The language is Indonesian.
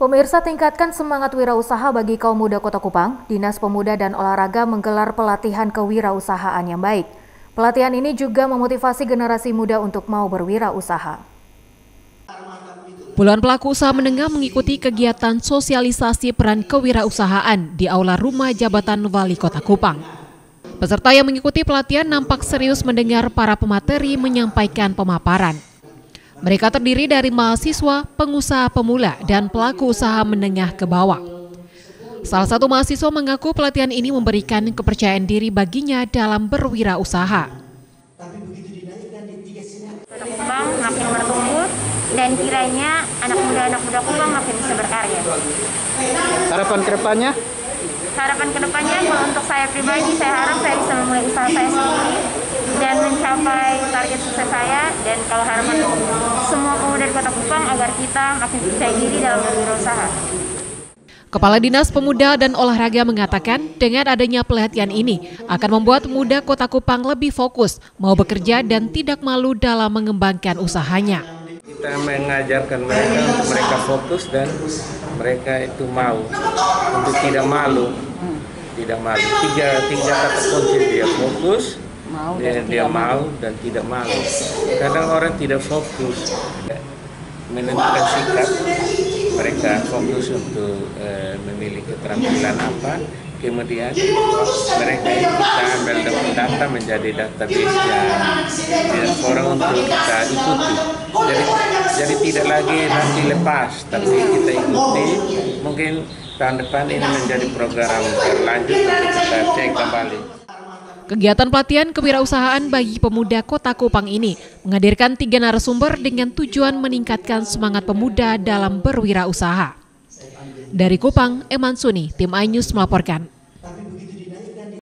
Pemirsa tingkatkan semangat wirausaha bagi kaum muda Kota Kupang. Dinas Pemuda dan Olahraga menggelar pelatihan kewirausahaan yang baik. Pelatihan ini juga memotivasi generasi muda untuk mau berwirausaha. Puluhan pelaku usaha menengah mengikuti kegiatan sosialisasi peran kewirausahaan di Aula Rumah Jabatan Wali Kota Kupang. Peserta yang mengikuti pelatihan nampak serius mendengar para pemateri menyampaikan pemaparan. Mereka terdiri dari mahasiswa, pengusaha pemula, dan pelaku usaha menengah ke bawah. Salah satu mahasiswa mengaku pelatihan ini memberikan kepercayaan diri baginya dalam berwirausaha. Kupang makin bertumbuh dan kiranya anak muda-anak muda Kupang makin bisa berkarya. Harapan ke depannya? Harapan ke depannya kalau untuk saya pribadi, saya harap saya bisa memulai usaha saya sendiri dan mencapai target sukses saya dan kalau harapan di Kota Kupang agar kita makin percaya diri dalam berwirausaha. Kepala Dinas Pemuda dan Olahraga mengatakan dengan adanya pelatihan ini akan membuat muda Kota Kupang lebih fokus, mau bekerja dan tidak malu dalam mengembangkan usahanya. Kita mengajarkan mereka untuk mereka fokus dan mereka itu mau untuk tidak malu, tidak malu. Tiga tiga kata kunci dia fokus, mau dia, dia mau dan tidak malu. Kadang orang tidak fokus menentukan sikap mereka fokus untuk uh, memilih keterampilan apa. Kemudian mereka kita ambil data menjadi database yang orang untuk kita ikuti. Jadi jadi tidak lagi nanti lepas tapi kita ikuti. Mungkin tahun depan ini menjadi program berlanjut untuk kita cek kembali Kegiatan pelatihan kewirausahaan bagi pemuda Kota Kupang ini menghadirkan tiga narasumber dengan tujuan meningkatkan semangat pemuda dalam berwirausaha. Dari Kupang, Eman Suni, tim iNews melaporkan.